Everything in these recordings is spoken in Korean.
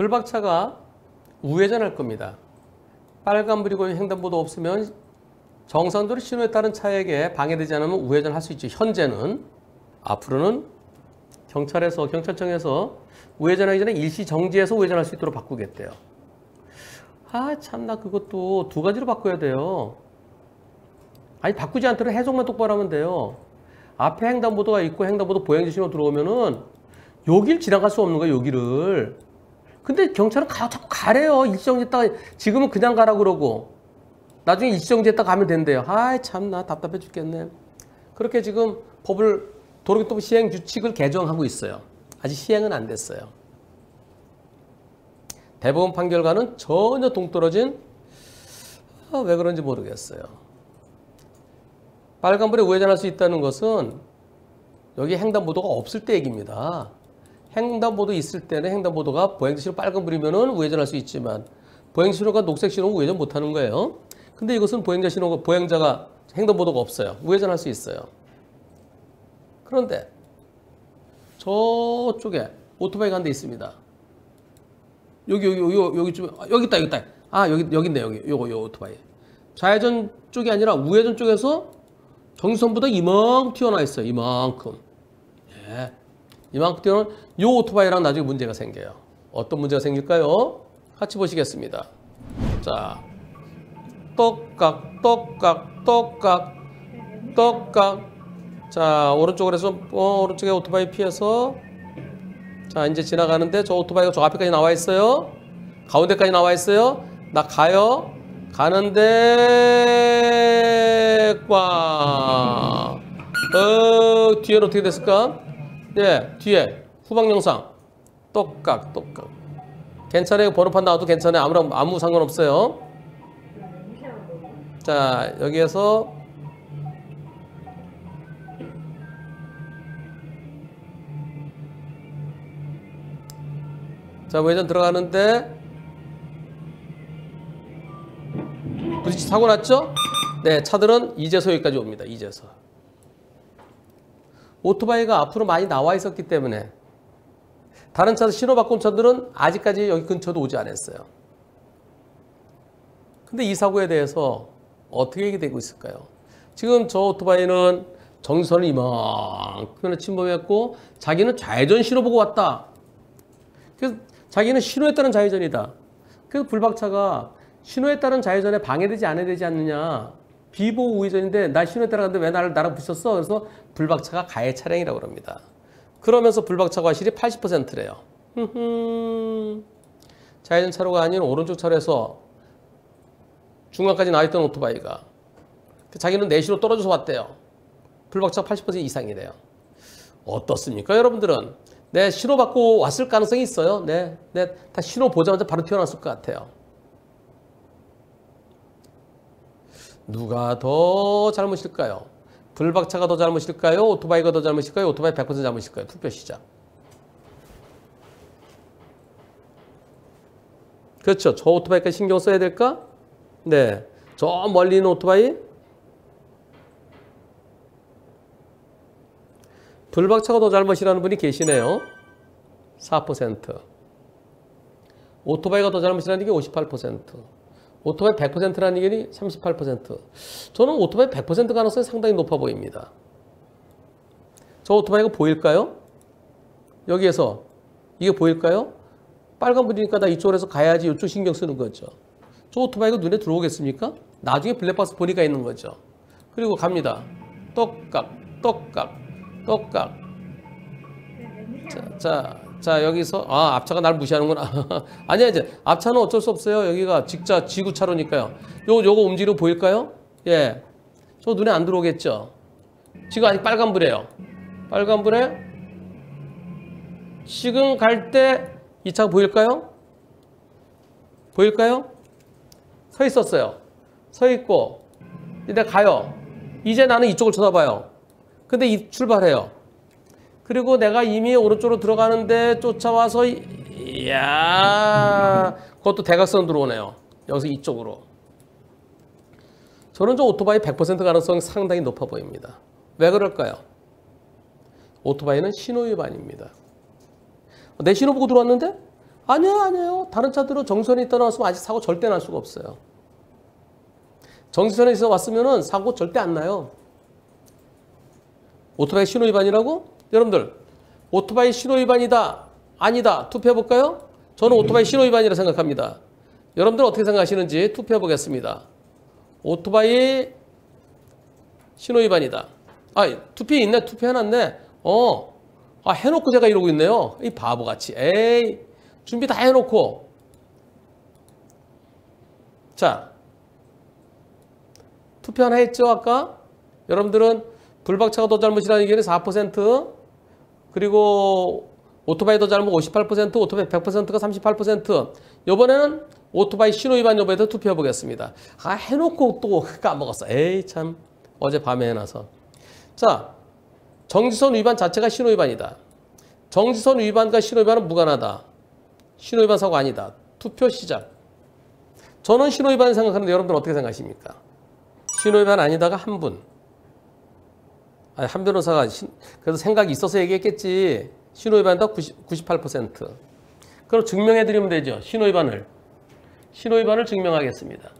불박차가 우회전할 겁니다. 빨간불이고 횡단보도 없으면 정상적으로 신호에 따른 차에게 방해되지 않으면 우회전할 수 있죠. 현재는 앞으로는 경찰에서 경찰청에서 우회전하기 전에 일시 정지해서 우회전할 수 있도록 바꾸겠대요. 아 참나 그것도 두 가지로 바꿔야 돼요. 아니 바꾸지 않더라도 해석만 똑바로 하면 돼요. 앞에 횡단보도가 있고 횡단보도 보행자 신호 들어오면은 여길 지나갈 수 없는 거예요. 여기를. 근데 경찰은 가, 자꾸 가래요. 일정지 했다가 지금은 그냥 가라 그러고 나중에 일정지 했다 가면 된대요. 아이 참 나 답답해 죽겠네. 그렇게 지금 법을 도로교통부 시행 규칙을 개정하고 있어요. 아직 시행은 안 됐어요. 대법원 판결과는 전혀 동떨어진 아, 왜 그런지 모르겠어요. 빨간불에 우회전할 수 있다는 것은 여기 횡단보도가 없을 때 얘기입니다. 횡단보도 있을 때는 횡단보도가 보행자신호 빨간불이면은 우회전할 수 있지만 보행신호가 녹색 신호는 우회전 못하는 거예요. 근데 이것은 보행자 신호가 보행자가 횡단보도가 없어요. 우회전할 수 있어요. 그런데 저쪽에 오토바이 간데 있습니다. 여기 여기 여기 여기 좀 아, 여기 있다 여기 있다. 아 여기 여기 있네 여기 요거 요 오토바이. 좌회전 쪽이 아니라 우회전 쪽에서 정선보다 이만큼 튀어나와 있어요. 이만큼. 예. 이만큼 튀어나온 요 오토바이랑 나중에 문제가 생겨요. 어떤 문제가 생길까요? 같이 보시겠습니다. 자, 똑각, 똑각, 똑각, 똑각. 자, 오른쪽으로 해서 어, 오른쪽에 오토바이 피해서 자, 이제 지나가는데 저 오토바이가 저 앞에까지 나와 있어요. 가운데까지 나와 있어요. 나 가요. 가는데 꽝. 어, 뒤에는 어떻게 됐을까? 예, 뒤에 후방 영상 똑각 똑각. 괜찮아요. 번호판 나와도 괜찮아요. 아무런 아무 상관없어요. 자, 여기에서 자, 외전 들어가는데 부딪히 사고 났죠? 네, 차들은 이제서 여기까지 옵니다. 이제서. 오토바이가 앞으로 많이 나와 있었기 때문에 다른 차들 신호 바꾼 차들은 아직까지 여기 근처도 오지 않았어요. 근데 이 사고에 대해서 어떻게 얘기되고 있을까요? 지금 저 오토바이는 정선을 이만큼이나 침범했고 자기는 좌회전 신호 보고 왔다. 그래서 자기는 신호에 따른 좌회전이다. 그래서 불박차가 신호에 따른 좌회전에 방해되지 않아야 되지 않느냐. 비보호 우회전인데 나 신호에 따라갔는데 왜 나를 나랑 붙였어? 그래서 불박차가 가해 차량이라고 그럽니다. 그러면서 불박차 과실이 80%래요. 좌회전 차로가 아닌 오른쪽 차로에서 중간까지 나와 있던 오토바이가 자기는 내시로 떨어져서 왔대요. 불박차 80% 이상이래요. 어떻습니까, 여러분들은? 네, 신호 받고 왔을 가능성이 있어요. 네, 네, 다 신호 보자마자 바로 튀어나왔을 것 같아요. 누가 더 잘못일까요? 불박차가 더 잘못일까요? 오토바이가 더 잘못일까요? 오토바이 100% 잘못일까요? 투표 시작. 그렇죠. 저 오토바이까지 신경 써야 될까? 네. 저 멀리 있는 오토바이? 불박차가 더 잘못이라는 분이 계시네요. 4%. 오토바이가 더 잘못이라는 게 58%. 오토바이 100%라는 얘기는 38%. 저는 오토바이 100% 가능성이 상당히 높아 보입니다. 저 오토바이가 보일까요? 여기에서 이게 보일까요? 빨간 불이니까 나 이쪽으로 해서 가야지 이쪽 신경 쓰는 거죠. 저 오토바이가 눈에 들어오겠습니까? 나중에 블랙박스 보니까 있는 거죠. 그리고 갑니다. 똑각, 똑각, 똑각. 자, 자, 자 여기서 아 앞차가 날 무시하는구나. 아니야 이제 앞차는 어쩔 수 없어요. 여기가 직자 지구 차로니까요. 요 요거 움직이로 보일까요? 예, 저 눈에 안 들어오겠죠. 지금 아직 빨간불이에요. 빨간불에 지금 갈 때 이 차가 보일까요? 보일까요? 서 있었어요. 서 있고 이제 가요. 이제 나는 이쪽을 쳐다봐요. 근데 이 출발해요. 그리고 내가 이미 오른쪽으로 들어가는데 쫓아와서 이야 그것도 대각선 들어오네요. 여기서 이쪽으로. 저는 저 오토바이 100% 가능성이 상당히 높아 보입니다. 왜 그럴까요? 오토바이는 신호 위반입니다. 내 신호 보고 들어왔는데 아니에요, 아니에요. 다른 차들은 정선에 있다 나왔으면 아직 사고 절대 날 수가 없어요. 정지선에 있어 왔으면은 사고 절대 안 나요. 오토바이 신호 위반이라고? 여러분들, 오토바이 신호 위반이다. 아니다. 투표해 볼까요? 저는 오토바이 신호 위반이라 생각합니다. 여러분들 어떻게 생각하시는지 투표해 보겠습니다. 오토바이 신호 위반이다. 아, 투표 있네. 투표해 놨네. 어. 아, 해놓고 제가 이러고 있네요. 이 바보같이. 에이, 준비 다 해놓고. 자, 투표 하나 했죠, 아까? 여러분들은 불박차가 더 잘못이라는 의견이 4%, 그리고 오토바이 더 잘못 58%, 오토바이 100%가 38%. 이번에는 오토바이 신호 위반 여부에 대 투표해 보겠습니다. 아, 해놓고 또 까먹었어. 에이, 참. 어제 밤에 해놔서. 자, 정지선 위반 자체가 신호 위반이다. 정지선 위반과 신호 위반은 무관하다. 신호 위반 사고 아니다. 투표 시작. 저는 신호 위반 생각하는데 여러분들 어떻게 생각하십니까? 신호 위반 아니다가 한 분. 아니, 한 변호사가 신, 그래서 생각이 있어서 얘기했겠지. 신호 위반이다 90, 98%. 그럼 증명해 드리면 되죠. 신호 위반을. 신호 위반을 증명하겠습니다.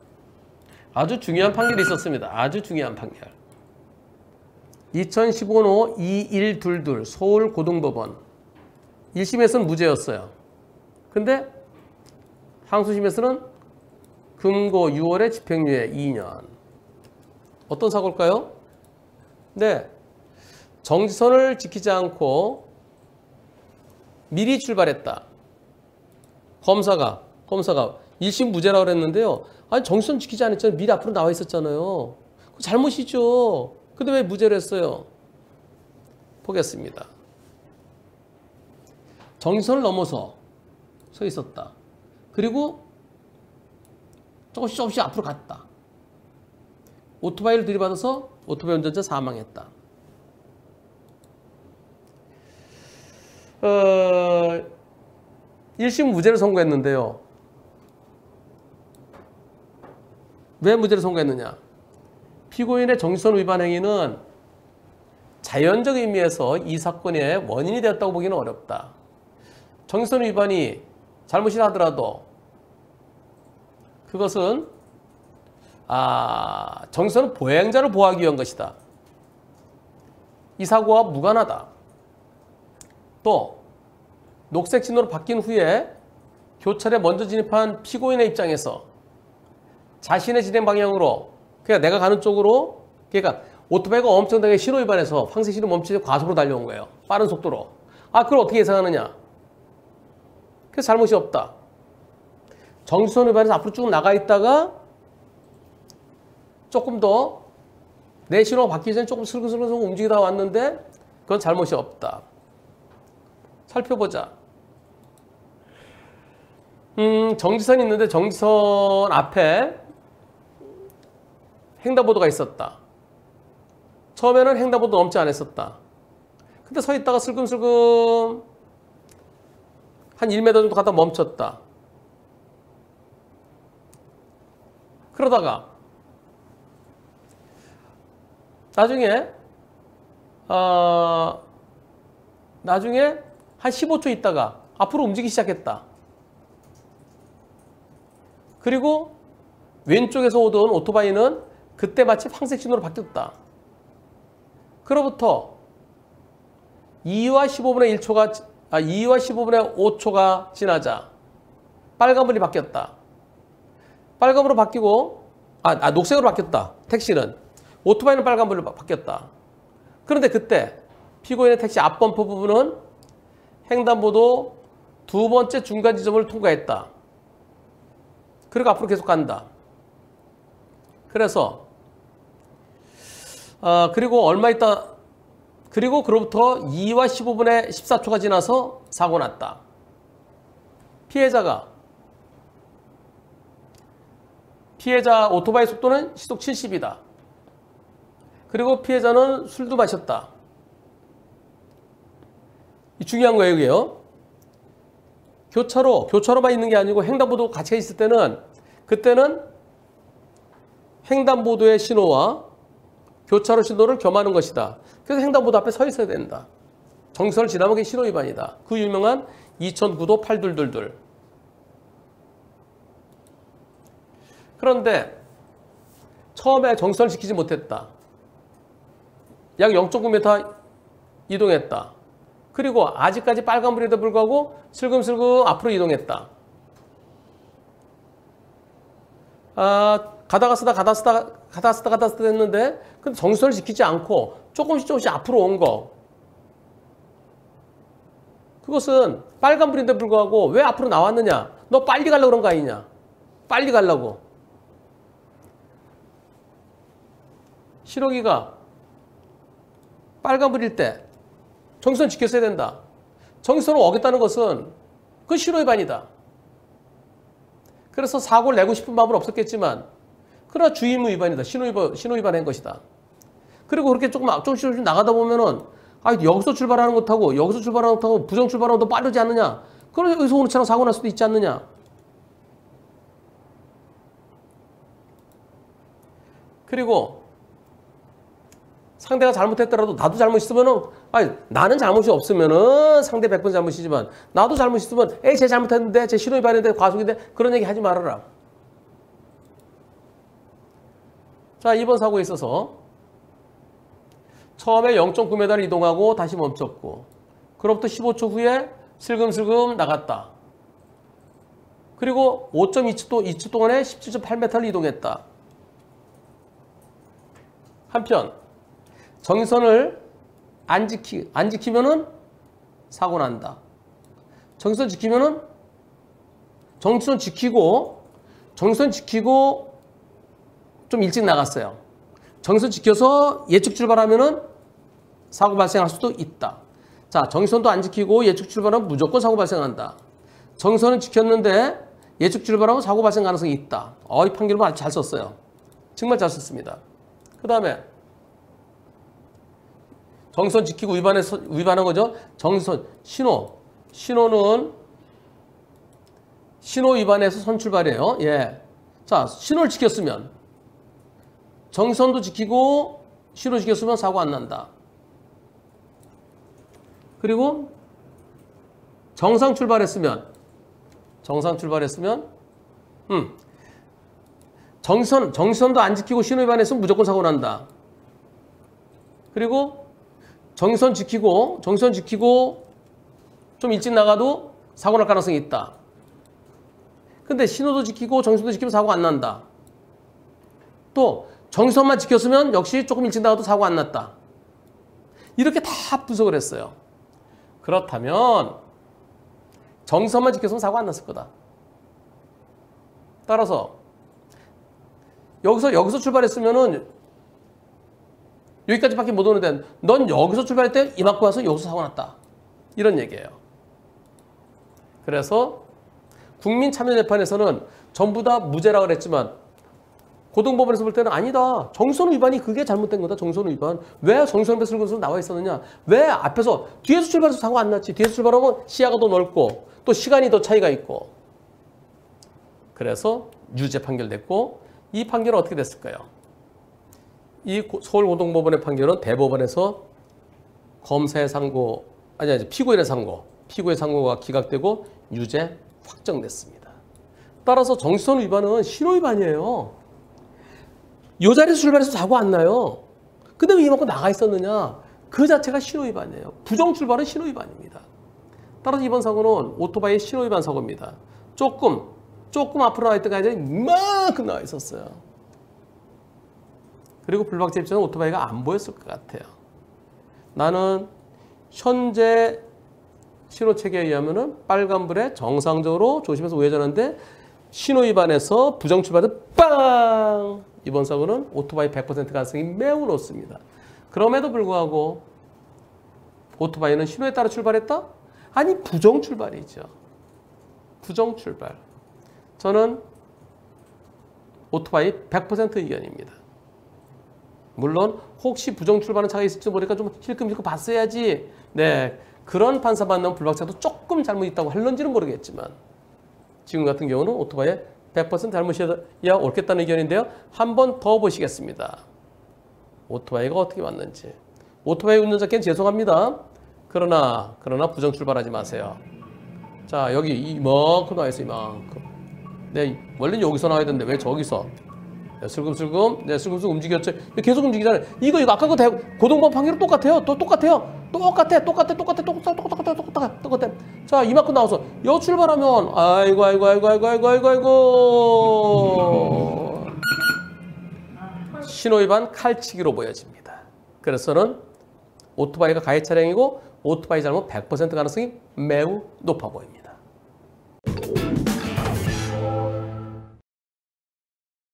아주 중요한 판결이 있었습니다. 아주 중요한 판결. 2015호 2122 서울고등법원 1심에서는 무죄였어요. 근데 항소심에서는 금고 6월에 집행유예 2년. 어떤 사고일까요? 네. 정지선을 지키지 않고 미리 출발했다. 검사가 검사가 1심 무죄라고 그랬는데요. 아니 정지선 지키지 않았잖아요. 미리 앞으로 나와 있었잖아요. 잘못이죠. 근데 왜 무죄를 했어요? 보겠습니다. 정지선을 넘어서 서 있었다. 그리고 조금씩 조금씩 앞으로 갔다. 오토바이를 들이받아서 오토바이 운전자 사망했다. 어, 1심 무죄를 선고했는데요. 왜 무죄를 선고했느냐? 피고인의 정지선 위반 행위는 자연적 의미에서 이 사건의 원인이 되었다고 보기는 어렵다. 정지선 위반이 잘못이라 하더라도 그것은 아, 정지선은 보행자를 보호하기 위한 것이다. 이 사고와 무관하다. 또 녹색 신호로 바뀐 후에 교차에 먼저 진입한 피고인의 입장에서 자신의 진행 방향으로 그러니까 내가 가는 쪽으로 그러니까 오토바이가 엄청나게 신호 위반해서 황색 신호 멈추지 과속으로 달려온 거예요. 빠른 속도로. 아, 그걸 어떻게 예상하느냐? 그래서 잘못이 없다. 정지선 위반에서 앞으로 쭉 나가 있다가 조금 더 내 신호가 바뀌기 전에 조금 슬금슬금 움직이다 왔는데 그건 잘못이 없다. 살펴보자. 음, 정지선이 있는데 정지선 앞에 횡단보도가 있었다. 처음에는 횡단보도 넘지 않았었다. 근데 서 있다가 슬금슬금 한 1m 정도 갔다 멈췄다. 그러다가 나중에 어, 나중에 한 15초 있다가 앞으로 움직이기 시작했다. 그리고 왼쪽에서 오던 오토바이는 그때 마치 황색 신호로 바뀌었다. 그로부터 2와 15분의 1초가 아 2와 15분의 5초가 지나자 빨간불이 바뀌었다. 빨간불로 바뀌고 아, 아 녹색으로 바뀌었다. 택시는 오토바이는 빨간불로 바뀌었다. 그런데 그때 피고인의 택시 앞범퍼 부분은 횡단보도 두 번째 중간 지점을 통과했다. 그리고 앞으로 계속 간다. 그래서 어, 그리고 얼마 있다 그리고 그로부터 2와 15분의 14초가 지나서 사고 났다. 피해자가 피해자 오토바이 속도는 시속 70이다. 그리고 피해자는 술도 마셨다. 중요한 거예요, 이게요. 교차로, 교차로만 있는 게 아니고 횡단보도 같이 있을 때는 그때는 횡단보도의 신호와 교차로 신호를 겸하는 것이다. 그래서 횡단보도 앞에 서 있어야 된다. 정선을 지나면 게 신호 위반이다. 그 유명한 2009도 8222. 그런데 처음에 정선을 지키지 못했다. 약 0.9m 이동했다. 그리고 아직까지 빨간불에도 불구하고 슬금슬금 앞으로 이동했다. 아, 가다가 쓰다 가다 쓰다 가다 쓰다 가다 쓰다 했는데 근데 정선을 지키지 않고 조금씩 조금씩 앞으로 온 거. 그것은 빨간불인데 불구하고 왜 앞으로 나왔느냐? 너 빨리 가려고 그런 거 아니냐? 빨리 가려고. 신호기가 빨간불일 때 정선 지켰어야 된다. 정선을 어겼다는 것은 그 신호위반이다. 그래서 사고를 내고 싶은 마음은 없었겠지만 그러나 주의무 위반이다. 신호위반, 신호위반한 것이다. 그리고 그렇게 조금 조금씩 조금씩 나가다 보면은 아 여기서 출발하는 것하고 여기서 출발하는 것하고 부정 출발하는 것도 빠르지 않느냐. 그럼 여기서 오는 차량 사고 날 수도 있지 않느냐. 그리고 상대가 잘못했더라도 나도 잘못 있으면은 아니 나는 잘못이 없으면은 상대 100번 잘못이지만 나도 잘못 있으면 에이 쟤 잘못했는데 쟤 신호 위반인데 과속인데 그런 얘기 하지 말아라. 자 이번 사고에 있어서 처음에 0.9m를 이동하고 다시 멈췄고 그로부터 15초 후에 슬금슬금 나갔다. 그리고 5.2초, 도, 2초 동안에 17.8m를 이동했다. 한편 정선을 안 지키 안 지키면은 사고 난다. 정선 지키면은 정선 지키고 정선 지키고 좀 일찍 나갔어요. 정선 지켜서 예측 출발하면은 사고 발생할 수도 있다. 자, 정선도 안 지키고 예측 출발하면 무조건 사고 발생한다. 정선은 지켰는데 예측 출발하면 사고 발생 가능성이 있다. 어, 이 판결문 아주 잘 썼어요. 정말 잘 썼습니다. 그 다음에 정선 지키고 위반해서 위반한 거죠. 정선 신호 신호는 신호 위반해서 선출발이에요. 예. 자 신호를 지켰으면 정선도 지키고 신호 지켰으면 사고 안 난다. 그리고 정상 출발했으면 정상 출발했으면 음 정선 정선도 안 지키고 신호 위반했으면 무조건 사고 난다. 그리고 정선 지키고 정선 지키고 좀 일찍 나가도 사고 날 가능성이 있다. 근데 신호도 지키고 정선도 지키면 사고 안 난다. 또 정선만 지켰으면 역시 조금 일찍 나가도 사고 안 났다. 이렇게 다 분석을 했어요. 그렇다면 정선만 지켰으면 사고 안 났을 거다. 따라서 여기서 여기서 출발했으면은 여기까지밖에 못 오는데 넌 여기서 출발할 때 이만큼 와서 여기서 사고 났다. 이런 얘기예요. 그래서 국민참여재판에서는 전부 다 무죄라고 그랬지만 고등법원에서 볼 때는 아니다. 정선 위반이 그게 잘못된 거다. 정선 위반. 왜 정선 배설 것으로 나와 있었느냐? 왜 앞에서 뒤에서 출발해서 사고 안 났지? 뒤에서 출발하면 시야가 더 넓고 또 시간이 더 차이가 있고. 그래서 유죄 판결됐고 이 판결은 어떻게 됐을까요? 이 서울고등법원의 판결은 대법원에서 검사의 상고 아니 아니 피고인의 상고 피고의 상고가 기각되고 유죄 확정됐습니다. 따라서 정선 위반은 신호 위반이에요. 이 자리에서 출발해서 사고 안 나요. 근데 왜 이만큼 나가 있었느냐? 그 자체가 신호 위반이에요. 부정 출발은 신호 위반입니다. 따라서 이번 사고는 오토바이 신호 위반 사고입니다. 조금 조금 앞으로 게 아니라 이만큼 나와 있었어요. 그리고 불박자 입장은 오토바이가 안 보였을 것 같아요. 나는 현재 신호체계에 의하면 은 빨간불에 정상적으로 조심해서 우회전하는데 신호 위반해서 부정 출발은 빵! 이번 사고는 오토바이 100% 가능성이 매우 높습니다. 그럼에도 불구하고 오토바이는 신호에 따라 출발했다? 아니 부정 출발이죠. 부정 출발. 저는 오토바이 100% 의견입니다. 물론 혹시 부정 출발한 차가 있을지 모르니까 좀 힐끔힐끔 봤어야지. 네 그런 판사 받는 불박차도 조금 잘못 있다고 할런지는 모르겠지만 지금 같은 경우는 오토바이에 100% 잘못이야 옳겠다는 의견인데요. 한 번 더 보시겠습니다. 오토바이가 어떻게 왔는지. 오토바이 운전자께는 죄송합니다. 그러나 그러나 부정 출발하지 마세요. 자 여기 이만큼 나와 있어 이만큼. 네, 원래는 여기서 나와야 되는데 왜 저기서? 네, 슬금슬금, 네, 슬금슬금 움직였죠. 계속 움직이잖아요. 이거 이거 아까 그 대, 고등법 판결은 똑같아요. 또 똑같아요. 똑같아, 똑같아, 똑같아, 똑같아, 똑같아, 똑같아, 똑같아. 자, 이만큼 나와서 여 출발하면 아이고, 아이고, 아이고, 아이고, 아이고, 아이고, 아이고. 신호위반 칼치기로 보여집니다. 그래서는 오토바이가 가해 차량이고 오토바이 잘못 100% 가능성이 매우 높아 보입니다.